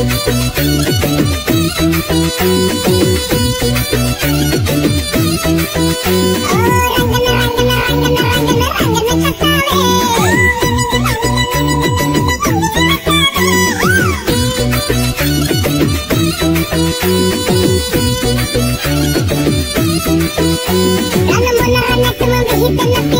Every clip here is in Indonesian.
Lalu mau naranya cuma begitu nanti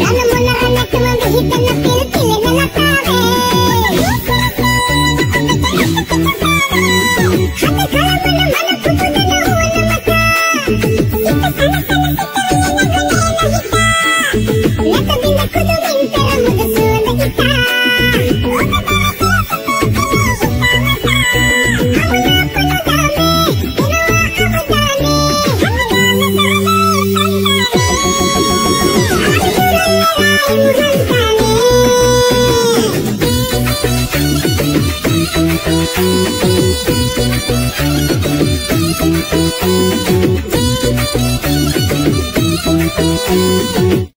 Dale, 就很想你滴滴滴滴滴滴滴滴